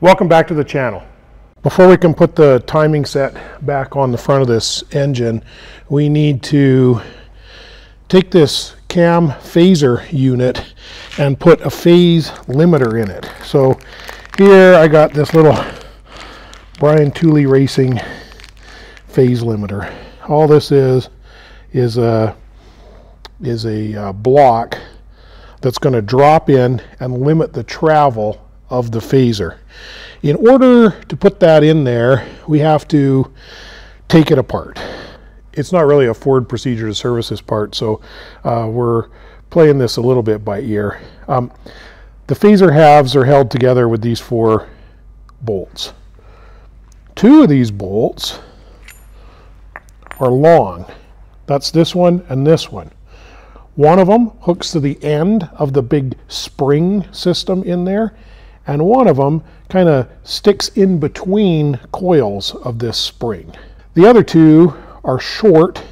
Welcome back to the channel. Before we can put the timing set back on the front of this engine, we need to take this cam phaser unit and put a phase limiter in it. So here I got this little Brian Tooley Racing phase limiter. All this is is a is a uh, block that's going to drop in and limit the travel of the phaser. In order to put that in there, we have to take it apart. It's not really a Ford procedure to service this part, so uh, we're playing this a little bit by ear. Um, the phaser halves are held together with these four bolts. Two of these bolts are long. That's this one and this one. One of them hooks to the end of the big spring system in there, and one of them kind of sticks in between coils of this spring. The other two are short,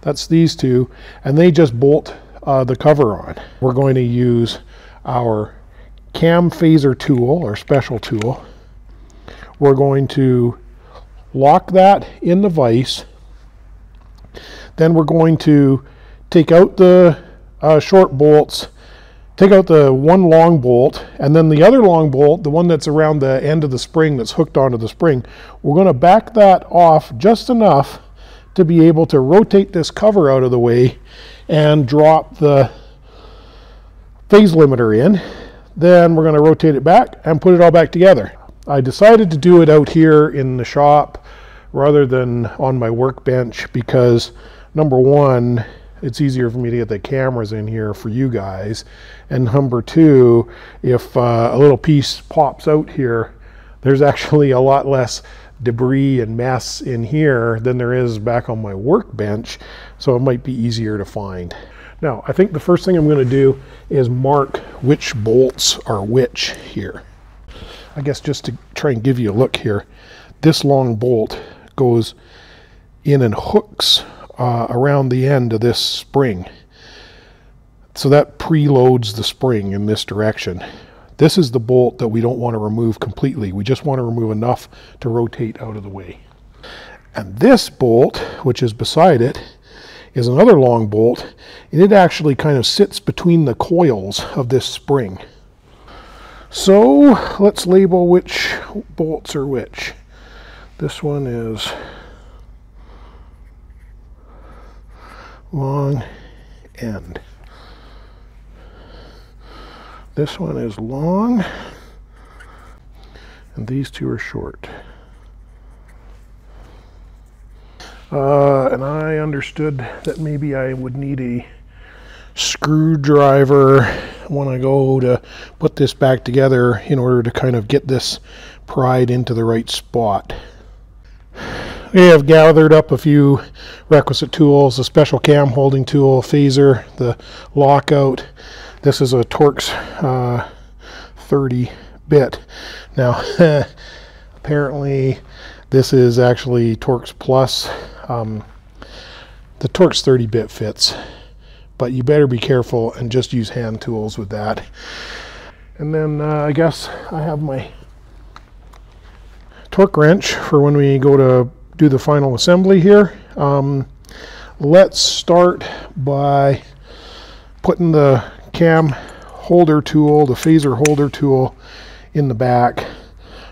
that's these two, and they just bolt uh, the cover on. We're going to use our cam phaser tool, our special tool. We're going to lock that in the vise. Then we're going to take out the uh, short bolts, take out the one long bolt, and then the other long bolt, the one that's around the end of the spring that's hooked onto the spring, we're going to back that off just enough to be able to rotate this cover out of the way and drop the phase limiter in. Then we're going to rotate it back and put it all back together. I decided to do it out here in the shop rather than on my workbench because number one, it's easier for me to get the cameras in here for you guys. And number two, if uh, a little piece pops out here, there's actually a lot less debris and mess in here than there is back on my workbench. So it might be easier to find. Now, I think the first thing I'm going to do is mark which bolts are which here. I guess just to try and give you a look here, this long bolt goes in and hooks uh, around the end of this spring. So that preloads the spring in this direction. This is the bolt that we don't want to remove completely. We just want to remove enough to rotate out of the way. And this bolt, which is beside it, is another long bolt, and it actually kind of sits between the coils of this spring. So let's label which bolts are which. This one is long end. This one is long, and these two are short. Uh, and I understood that maybe I would need a screwdriver when I go to put this back together in order to kind of get this pried into the right spot. We have gathered up a few requisite tools, a special cam holding tool, phaser, the lockout. This is a Torx uh, 30 bit. Now, apparently this is actually Torx Plus. Um, the Torx 30 bit fits, but you better be careful and just use hand tools with that. And then uh, I guess I have my torque wrench for when we go to do the final assembly here. Um, let's start by putting the cam holder tool, the phaser holder tool in the back.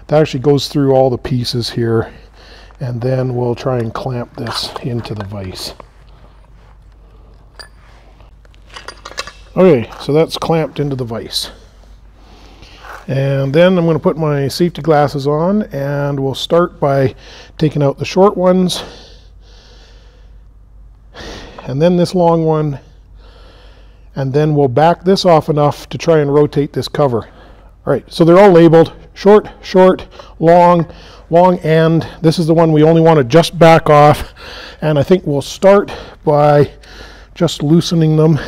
That actually goes through all the pieces here and then we'll try and clamp this into the vise. Okay, so that's clamped into the vise. And then I'm going to put my safety glasses on and we'll start by taking out the short ones and then this long one and then we'll back this off enough to try and rotate this cover. All right, so they're all labeled short, short, long, long end. This is the one we only want to just back off and I think we'll start by just loosening them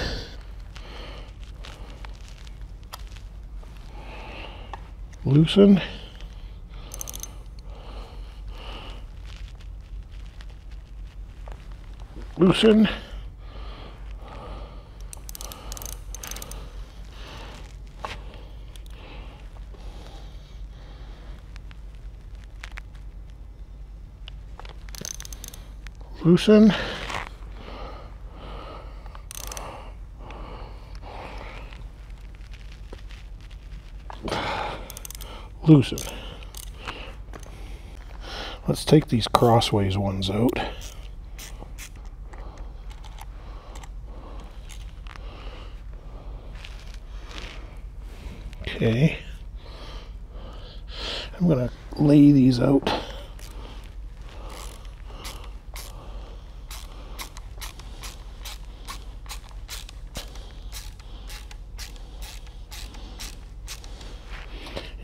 loosen. Loosen. Loosen. Loosen. Let's take these crossways ones out. Okay. I'm going to lay these out.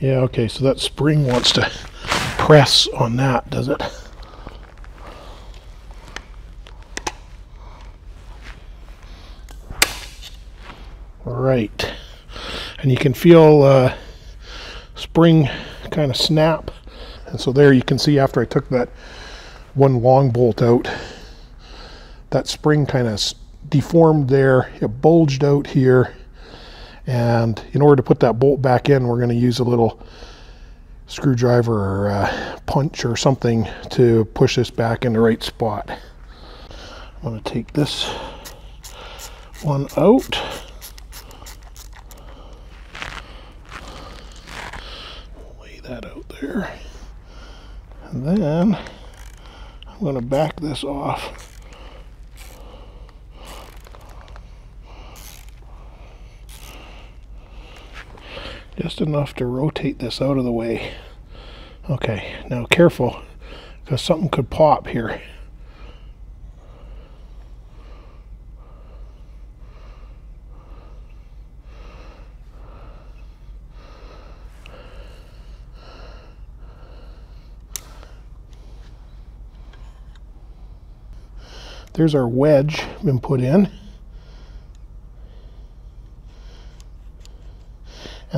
Yeah, okay, so that spring wants to press on that, does it? Right. And you can feel uh, spring kind of snap. And so there you can see after I took that one long bolt out, that spring kind of deformed there. It bulged out here. And in order to put that bolt back in, we're going to use a little screwdriver or uh, punch or something to push this back in the right spot. I'm going to take this one out. Lay that out there. And then I'm going to back this off. Just enough to rotate this out of the way. Okay, now careful, because something could pop here. There's our wedge been put in.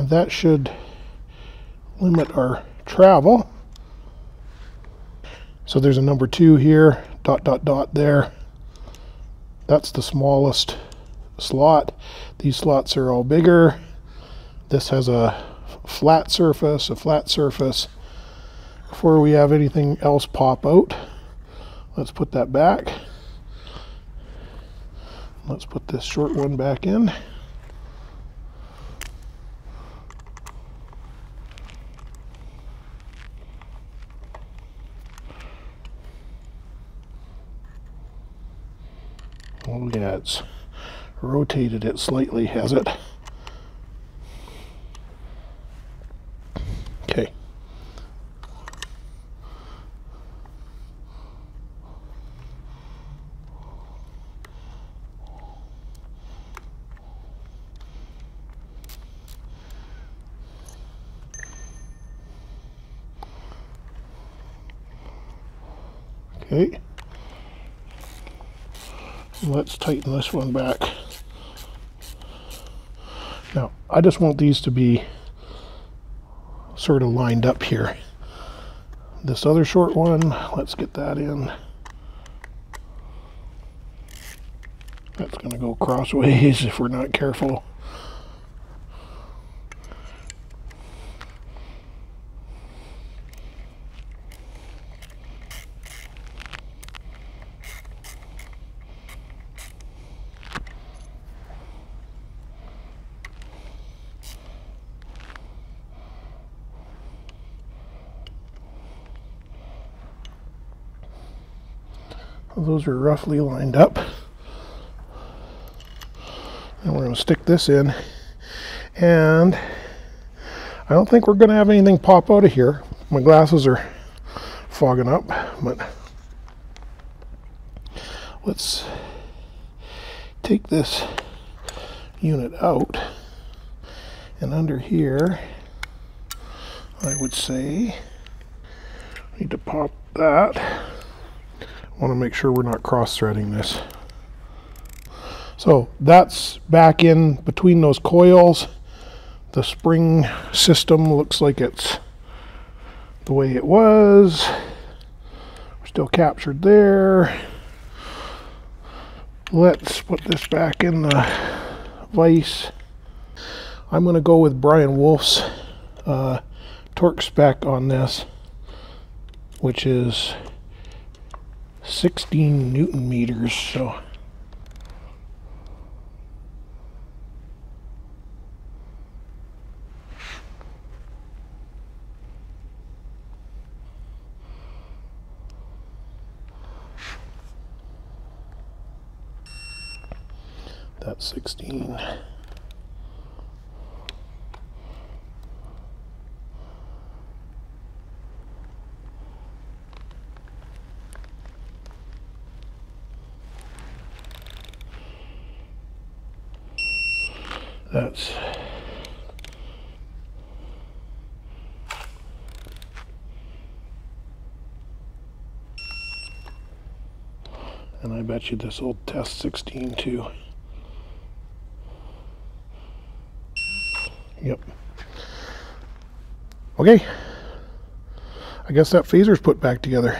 That should limit our travel. So there's a number two here, dot, dot, dot there. That's the smallest slot. These slots are all bigger. This has a flat surface, a flat surface. Before we have anything else pop out, let's put that back. Let's put this short one back in. Oh yeah, it's rotated it slightly, has it? Okay. Okay. Let's tighten this one back. Now, I just want these to be sort of lined up here. This other short one, let's get that in. That's going to go crossways if we're not careful. Those are roughly lined up. And we're going to stick this in. And I don't think we're going to have anything pop out of here. My glasses are fogging up, but let's take this unit out. And under here, I would say, need to pop that want to make sure we're not cross-threading this. So that's back in between those coils. The spring system looks like it's the way it was. We're still captured there. Let's put this back in the vise. I'm going to go with Brian Wolf's uh, torque spec on this, which is 16 newton meters, so. That's 16. That's and I bet you this will test 16 too. Yep. Okay. I guess that phaser's put back together.